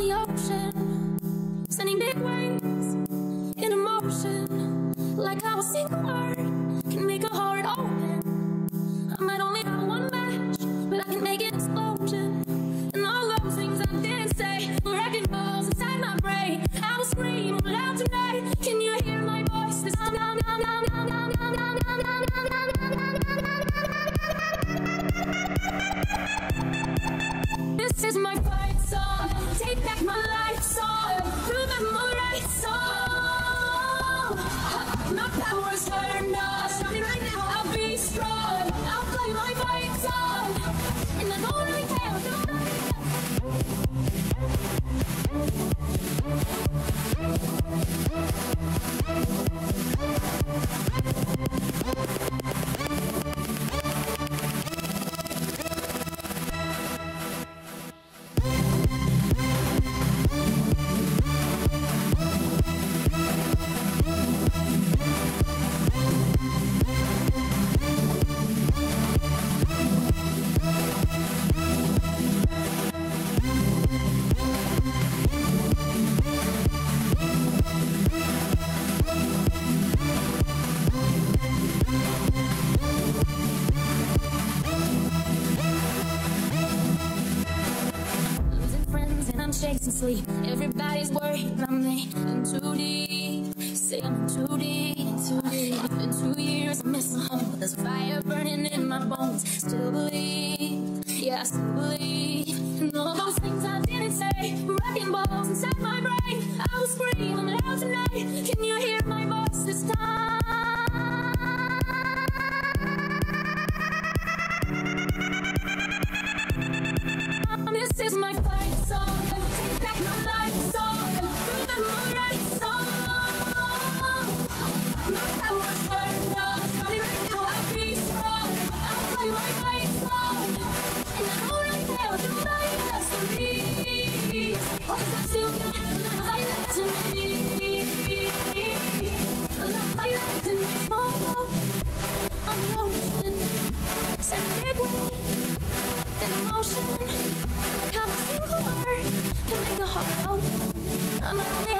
the ocean, sending big waves in motion, like I was single. shake some sleep. Everybody's worried about me. I'm too deep. Say I'm too deep. Too deep. It's been two years. I miss home. There's fire burning in my bones. Still believe. Yeah, I still believe. And all those things I didn't say. Wrecking balls inside my brain. I will scream out tonight. Can you? emotion. Come to the heart, heart.